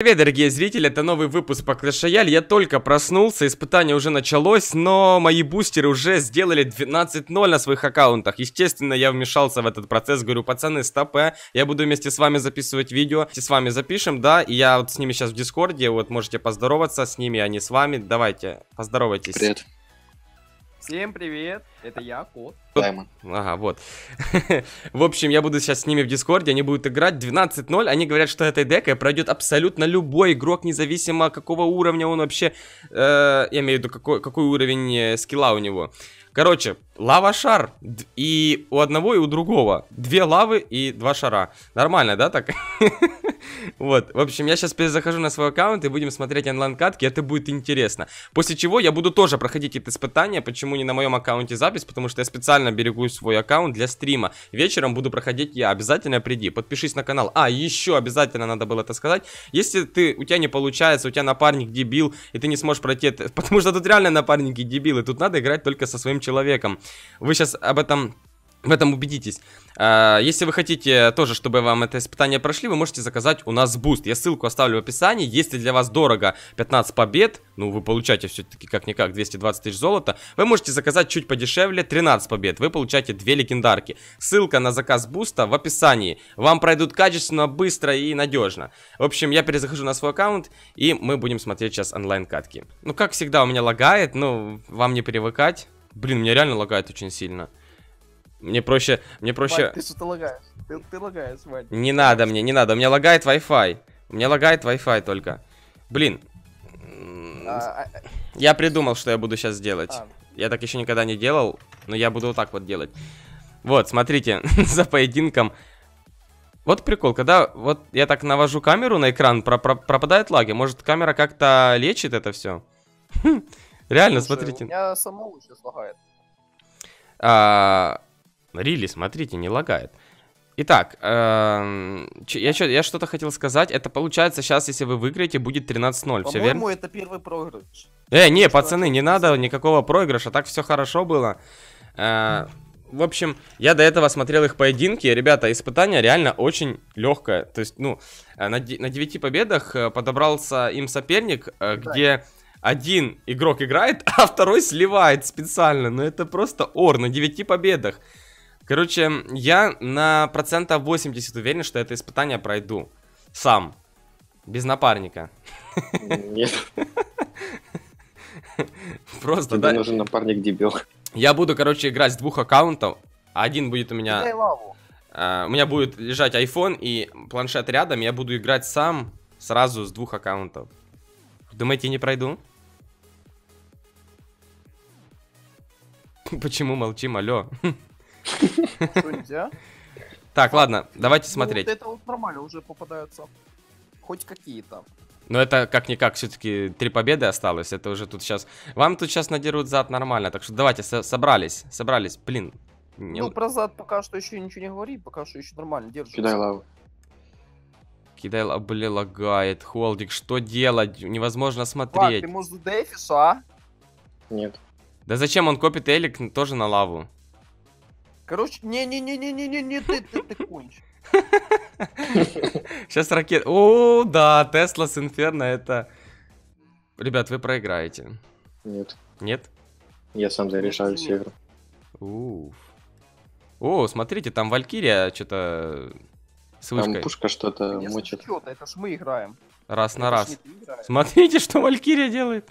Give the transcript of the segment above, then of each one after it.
Привет, дорогие зрители, это новый выпуск по Clash Royale. Я только проснулся, испытание уже началось, но мои бустеры уже сделали 12-0 на своих аккаунтах. Естественно, я вмешался в этот процесс, говорю, пацаны, стопе, я буду вместе с вами записывать видео. С вами запишем, да, и я вот с ними сейчас в Дискорде, вот можете поздороваться с ними, они с вами. Давайте, поздоровайтесь. Привет. Всем привет, это я, Кот. Даймон. Ага, вот. в общем, я буду сейчас с ними в Дискорде, они будут играть 12-0. Они говорят, что этой декой пройдет абсолютно любой игрок, независимо какого уровня он вообще... Э, я имею в виду, какой, какой уровень э, скилла у него. Короче, лава-шар. И у одного, и у другого. Две лавы и два шара. Нормально, да, так? Вот, в общем, я сейчас перезахожу на свой аккаунт и будем смотреть онлайн-катки, это будет интересно. После чего я буду тоже проходить это испытание, почему не на моем аккаунте запись, потому что я специально берегу свой аккаунт для стрима. Вечером буду проходить я, обязательно приди, подпишись на канал. А, еще обязательно надо было это сказать, если ты, у тебя не получается, у тебя напарник дебил, и ты не сможешь пройти это, потому что тут реально напарники дебилы, тут надо играть только со своим человеком. Вы сейчас об этом в этом убедитесь. А, если вы хотите тоже, чтобы вам это испытание прошли, вы можете заказать у нас буст. Я ссылку оставлю в описании. Если для вас дорого 15 побед, ну вы получаете все-таки как-никак 220 тысяч золота, вы можете заказать чуть подешевле 13 побед. Вы получаете 2 легендарки. Ссылка на заказ буста в описании. Вам пройдут качественно, быстро и надежно. В общем, я перезахожу на свой аккаунт и мы будем смотреть сейчас онлайн-катки. Ну, как всегда, у меня лагает, но вам не привыкать. Блин, меня реально лагает очень сильно. Мне проще, мне проще... Вань, ты что-то лагаешь. Ты, ты лагаешь, Вань. Не надо мне, не надо. У меня лагает Wi-Fi. У меня лагает Wi-Fi только. Блин. А, а, Я придумал, что я буду сейчас делать. а, Я так еще никогда не делал, но я буду вот так вот делать. Вот, смотрите, за поединком. Вот прикол, когда вот я так навожу камеру на экран, про про пропадают лаги. Может, камера как-то лечит это все? Реально, слушай, смотрите. У меня самого сейчас лагает. А, Рили, смотрите, не лагает. Итак, эм, я, я что-то хотел сказать. Это получается сейчас, если вы выиграете, будет 13-0, все верно? По-моему, это первый проигрыш. Э, не, пацаны, не надо никакого проигрыша, так все хорошо было. Э, в общем, я до этого смотрел их поединки. Ребята, испытание реально очень легкое. То есть, ну, э, на, на 9 победах э, подобрался им соперник, Да. где один игрок играет, а второй сливает специально. Ну, это просто ор на 9 победах. Короче, я на процентов 80 уверен, что это испытание пройду. Сам. Без напарника. Нет, Просто, тебе да. нужен напарник дебил. Я буду, короче, играть с двух аккаунтов. Один будет у Дай меня... лаву. э, у меня будет лежать iPhone и планшет рядом. Я буду играть сам сразу с двух аккаунтов. Думаете, не пройду? Почему молчим, алло? Так, ладно, давайте Ну, смотреть. вот это вот нормально, уже попадаются. Хоть какие-то. Но это как-никак все-таки три победы осталось. Это уже тут сейчас... Вам тут сейчас надерут зад нормально. Так что давайте, со- собрались. Собрались. Блин. не- Ну, про зад пока что еще ничего не говори, пока что еще нормально держится. Кидай лаву. Кидай, ла- блин, лагает. Холдик, что делать? Невозможно смотреть. ты может дефишь, а? Нет. Да зачем он копит элик тоже на лаву? Короче, не-не-не-не-не-не-не, ты, ты, ты кончишь. Сейчас ракет... О, да, Тесла с Инферно это... Ребят, вы проиграете. Нет. Нет? Я сам зарешаю всю игру. Уф. О, смотрите, там Валькирия что-то с Там вышкой. пушка что-то мочит. что-то, это ж мы играем. Раз на Это раз. не. Смотрите, что Валькирия делает.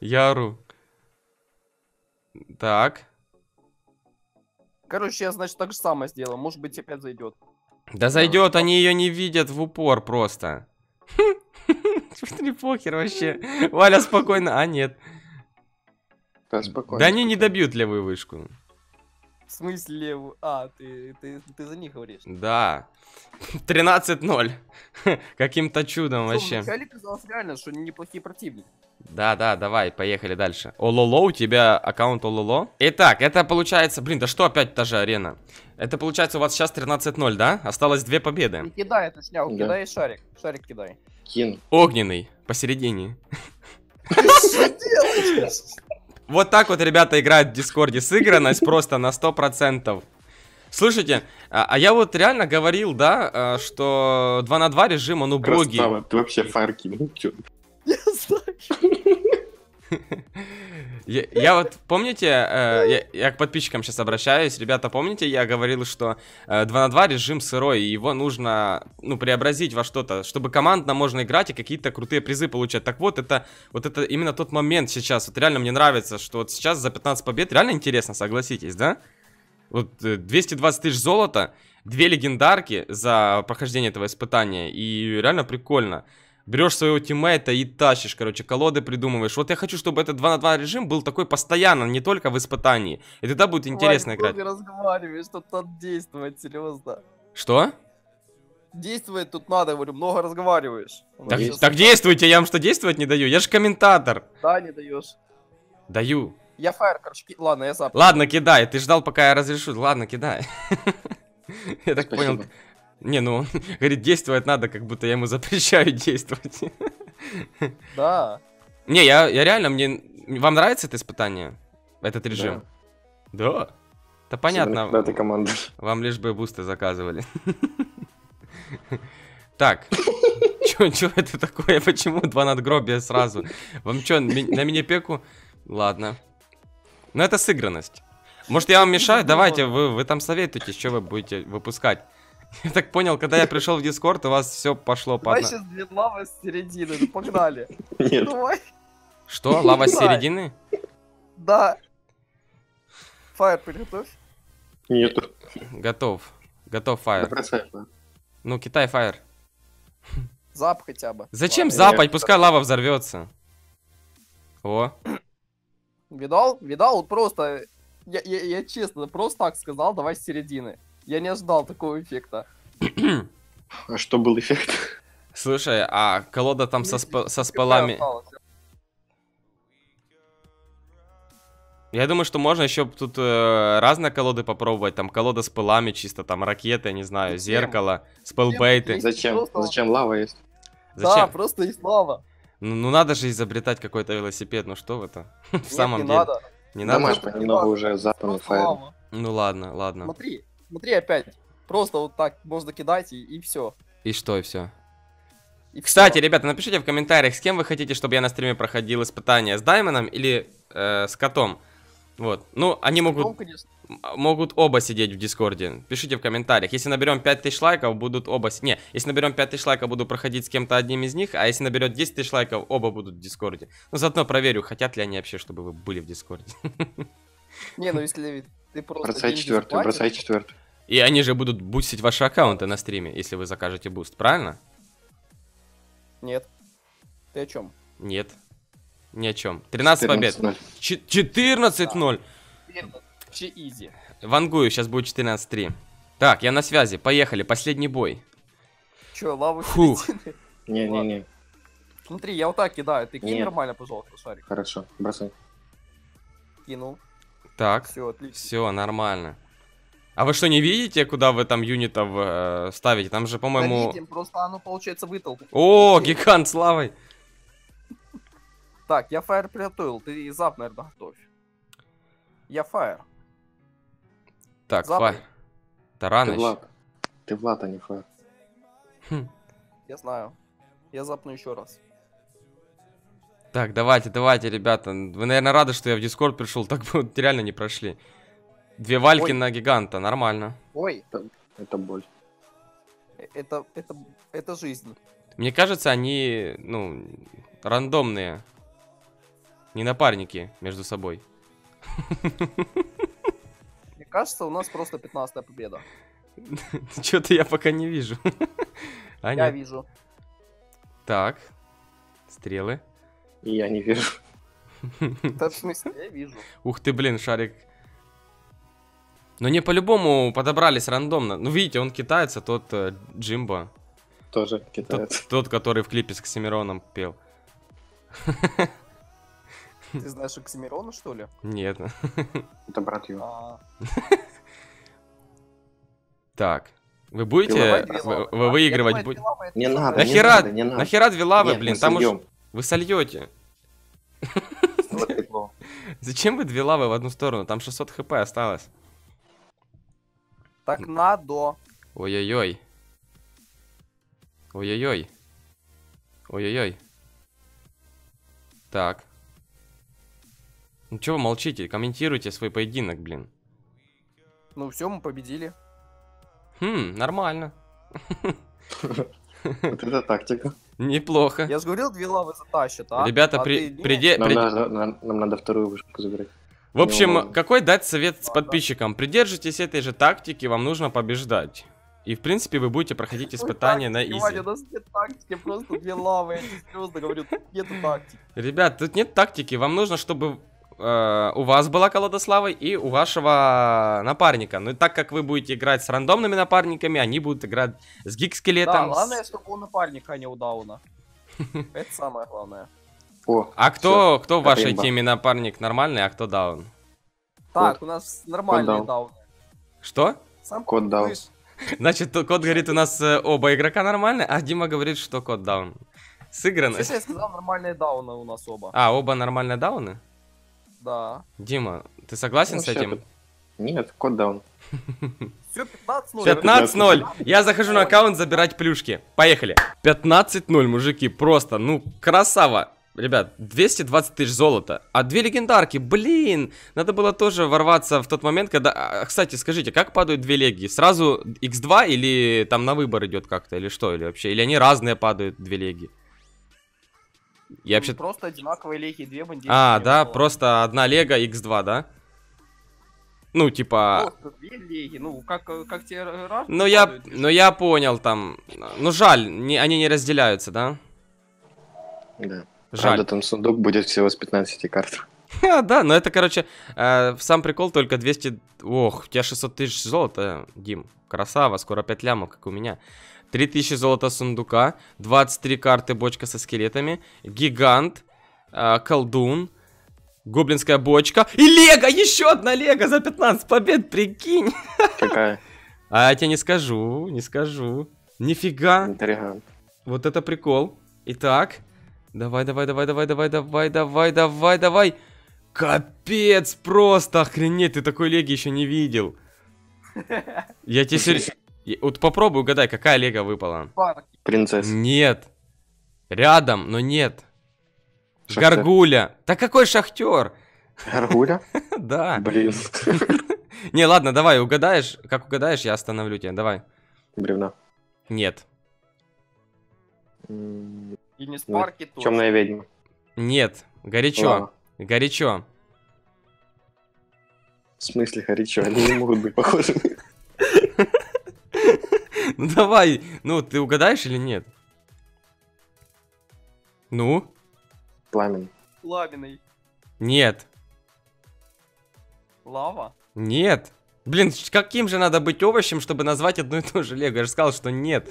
Я ору. Так. Короче, я, значит, так же самое сделаю. Может быть, опять зайдет. Да зайдет, они ее не видят в упор просто. Смотри, похер вообще. Валя спокойно. А, нет. Да, спокойно. Да они не добьют левую вышку. В смысле левую? А, ты, ты, ты за них говоришь. Да. 13-0. Каким-то чудом вообще. Вначале казалось реально, что они неплохие противники. Да, да, давай, поехали дальше. Ололо, у тебя аккаунт Ололо? Итак, это получается... Блин, да что опять та же арена? Это получается у вас сейчас 13-0, да? Осталось две победы. кидай эту шнягу, Да. кидай шарик. Шарик кидай. Кин. Огненный, посередине. Что делаешь? Вот так вот ребята играют в Дискорде. Сыгранность просто на 100%. Слушайте, а, а я вот реально говорил, да, а, что 2 на 2 режим, он убогий. Красава, ты вообще фарки. Ну, чё? Я знаю. Я, я вот, помните, э, я, я к подписчикам сейчас обращаюсь, ребята, помните, я говорил, что э, 2 на 2 режим сырой, и его нужно, ну, преобразить во что-то, чтобы командно можно играть и какие-то крутые призы получать. Так вот, это, вот это именно тот момент сейчас, вот реально мне нравится, что вот сейчас за 15 побед реально интересно, согласитесь, да? Вот э, 220 тысяч золота, две легендарки за прохождение этого испытания, и реально прикольно. Берешь своего тиммейта и тащишь, короче, колоды придумываешь. Вот я хочу, чтобы этот 2 на 2 режим был такой постоянно, не только в испытании. И тогда будет интересно Вань, играть. Ты разговариваешь, тут надо действовать, серьезно. Что? Действовать тут надо, говорю, много разговариваешь. У нас Так, щас- так действуйте, я вам что, действовать не даю? Я же комментатор. Да, не даешь. Даю. Я фаер, короче, ки- ладно, я зап. Ладно, кидай. Ты ждал, пока я разрешу. Ладно, кидай. Я так понял. Не, ну, он говорит, действовать надо, как будто я ему запрещаю действовать. Да. Не, я, я реально, мне... Вам нравится это испытание? Этот режим? Да. Да понятно. Да, ты команда. Вам лишь бы бусты заказывали. Так. Чё, чё это такое? Почему два надгробия сразу? Вам чё, на мини-пеку? Ладно. Ну это сыгранность. Может я вам мешаю? Давайте, вы, вы там советуйтесь, что вы будете выпускать. Я так понял, когда я пришел в Дискорд, у вас все пошло по Давай сейчас две лавы с середины, ну погнали. Нет, Давай. Что, лава с середины? Да. Фаер приготовь. нету. Готов. Готов, фаер. Ну, Китай, фаер. Зап хотя бы. Зачем Ладно, запать? я- Пускай лава взорвется. О, Видал? Видал? Вот просто... Я, я, я честно, просто так сказал, давай с середины. Я не ожидал такого эффекта. А что был эффект? слушай, а колода там со, спа- со спалами... Я думаю, что можно еще тут э, разные колоды попробовать. Там колода с пылами, чисто там ракеты, я не знаю, Зачем? зеркало, спелбейты. Есть Зачем? просто- Зачем лава есть? Да, Зачем? просто и слава. Ну, ну надо же изобретать какой-то велосипед, ну что? В Нет, самом не деле. надо. Не Да, надо? Просто понемногу не уже фаер. лава. Ну ладно, ладно. Смотри, смотри опять. Просто вот так можно кидать и, и все. И что, и все. Кстати, ребята, напишите в комментариях, с кем вы хотите, чтобы я на стриме проходил испытания, с Даймоном или э, с котом. Вот. Ну, они могут, конечно. м- могут оба сидеть в Дискорде. Пишите в комментариях. Если наберем 5000 лайков, будут оба... Не, если наберем 5000 лайков, буду проходить с кем-то одним из них, а если наберет 10 тысяч лайков, оба будут в Дискорде. Ну, заодно проверю, хотят ли они вообще, чтобы вы были в Дискорде. Не, ну если ты просто Бросай заплатишь, бросай четвертый. И они же будут бустить ваши аккаунты на стриме, если вы закажете буст, правильно? Нет. Ты о чем? Нет. Ни о чем. 13 побед. 14-0. Ч- 14-0. Вообще easy. Вангую, сейчас будет 14-3. Так, я на связи. Поехали, последний бой. Че, лаву Фух. Не-не-не, Смотри, я вот так кидаю. Ты кинь Нет. нормально, пожалуйста, шарик. хорошо, бросай. Кинул. Так, Все, отлично. все, нормально. А вы что, не видите, куда вы там юнитов э, ставите? Там же, Да по-моему... видим, просто оно получается вытолкнуть. О, гигант славой! Так, я фаер приготовил, ты зап, наверное, готовь. Я фаер. Так, Запад. фа... Таран Ты. Влад. Ты Влад, а не фаер. Хм. Я знаю. Я запну еще раз. Так, давайте, давайте, ребята. Вы, наверное, рады, что я в Дискорд пришел. Так бы вот реально не прошли. Две вальки Ой. на гиганта, нормально. Ой, Это боль. э- это, это, это жизнь. Мне кажется, они, ну, рандомные. Не напарники между собой. Мне кажется, у нас просто 15 победа. Что-то я пока не вижу. А Я нет. вижу. Так. Стрелы. Я не вижу. Да, в смысле, я вижу. Ух ты, блин, шарик. Но не по-любому подобрались рандомно. Ну, видите, он китается, тот э, Джимбо. Тоже Тот, китаец. тот, который в клипе с Оксимироном пел. Ты знаешь Оксимирона, что ли? Нет. Это брат его. А, Так. Вы будете... Вы, А, выигрывать думаю, лавы Не надо, не Нахера, надо, не надо. нахера две лавы, Нет, блин? Там уж... Вы сольете. Зачем вы две лавы в одну сторону? Там 600 хп осталось. Так надо. Ой-ой-ой. Ой-ой-ой. Ой-ой-ой. Так. Ну чего вы молчите? Комментируйте свой поединок, блин. Ну все, мы победили. Хм, нормально. Вот это тактика. Неплохо. Я же говорил, две лавы затащат, а? Ребята, А при, приде- Нам надо, нам, нам надо вторую вышку забрать. В общем, Ну, какой дать совет с подписчикам? Придержитесь этой же тактики, вам нужно побеждать. И, в принципе, вы будете проходить испытания на Тактики, Ваня, изи. у нас нет тактики, просто две лавы, я серьезно говорю, тут нету тактики. Ребят, тут нет тактики, вам нужно, чтобы э, у вас была колода славы и у вашего напарника. Но так как вы будете играть с рандомными напарниками, они будут играть с Да, гик-скелетом. с- главное, чтобы у напарника, а не у Дауна. Это самое главное. О, А кто, кто в вашей Римба. теме напарник нормальный, а кто даун? Так, у нас нормальные Даун. дауны. Что? Сам Кот Даун. слышь, Значит, кот говорит, у нас э, оба игрока нормальные, а Дима говорит, что кот даун. Сыграно. Слышь, я сказал, нормальные дауны у нас оба. А, оба нормальные дауны? Да. Дима, ты согласен с Вообще этим? Нет, код даун. Все, 15-0. 15-0. Я захожу на аккаунт забирать плюшки. Поехали. 15-0, мужики. Просто, ну, красава. Ребят, 220 тысяч золота. А две легендарки, блин. Надо было тоже ворваться в тот момент, когда... а, Кстати, скажите, как падают две леги? Сразу x2 или там на выбор идет как-то? Или что? Или вообще? Или они разные падают, две леги? Я вообще... Просто одинаковые леги, две бандиты. А, да, просто одна лего x2, да? Ну, типа... Просто две леги, ну, как, как тебе раз? Ну я, ну я понял там. Ну жаль, не, они не разделяются, да? Да. Жаль. Правда, там сундук будет всего с 15 карт. Ха, да, но это, короче, э, сам прикол только 200... Ох, у тебя 600 тысяч золота, Дим. Красава, скоро 5 лямов, как у меня. 3000 золота сундука, 23 карты бочка со скелетами, гигант, э, колдун, гоблинская бочка и лего, еще одна лего за 15 побед, прикинь. Какая? А я тебе не скажу, не скажу. Нифига. Интригант. Вот это прикол. Итак, давай, давай, давай, давай, давай, давай, давай, давай, давай. Капец, просто охренеть, ты такой леги еще не видел. Я тебе серьезно... Вот попробуй угадай, какая лего выпала. Принцесса. Нет. Рядом, но нет. Шахтер. Гаргуля. Да какой шахтер? Гаргуля? Да. Блин. Не, ладно, давай, угадаешь. Как угадаешь, я остановлю тебя, давай. Бревна. Нет. И не Спарки тоже. Темная ведьма. Нет. Горячо. Лава. Горячо. В смысле горячо? Они не могут быть похожими. Ну давай, ну ты угадаешь или нет? Ну? Пламен. Пламенный. Нет. Лава. Нет. Блин, каким же надо быть овощем, чтобы назвать одно и то же Лего? Я же сказал, что нет.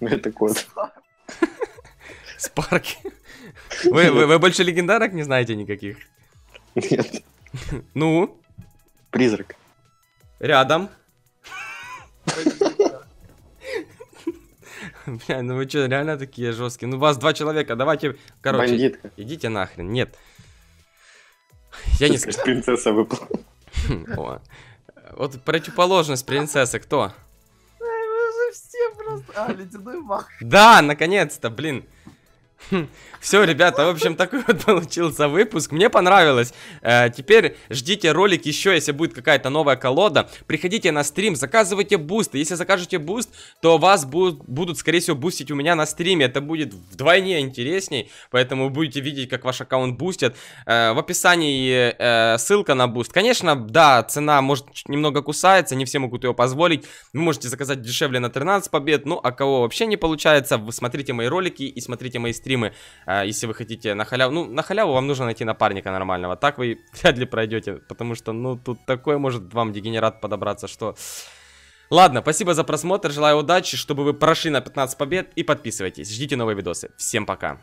Ну, Это кот. Спарки. Вы, вы, вы больше легендарок не знаете никаких? Нет. Ну? Призрак. Рядом. Бля, ну вы что, реально такие жесткие? Ну вас два человека, давайте, короче, Бандитка. идите нахрен. Нет. Я не Сейчас принцесса выпала. О. Вот противоположность принцессы кто? Эй, вы же все просто... А, ледяной мах. Да, наконец-то, блин. Все, ребята, в общем, такой вот получился выпуск. Мне понравилось. Э, теперь ждите ролик еще, если будет какая-то новая колода. Приходите на стрим, заказывайте бусты. Если закажете буст, то вас будут, скорее всего, бустить у меня на стриме. Это будет вдвойне интересней. Поэтому вы будете видеть, как ваш аккаунт бустят. Э, в описании э, ссылка на буст. Конечно, да, цена может немного кусается, не все могут ее позволить. Вы можете заказать дешевле на 13 побед. Ну, а кого вообще не получается, вы смотрите мои ролики и смотрите мои стримы. э, если вы хотите на халяву. Ну, на халяву вам нужно найти напарника нормального. Так вы вряд ли пройдете. Потому что, ну, тут такой может вам дегенерат подобраться, что... Ладно, спасибо за просмотр, желаю удачи, чтобы вы прошли на 15 побед и подписывайтесь. Ждите новые видосы. Всем пока.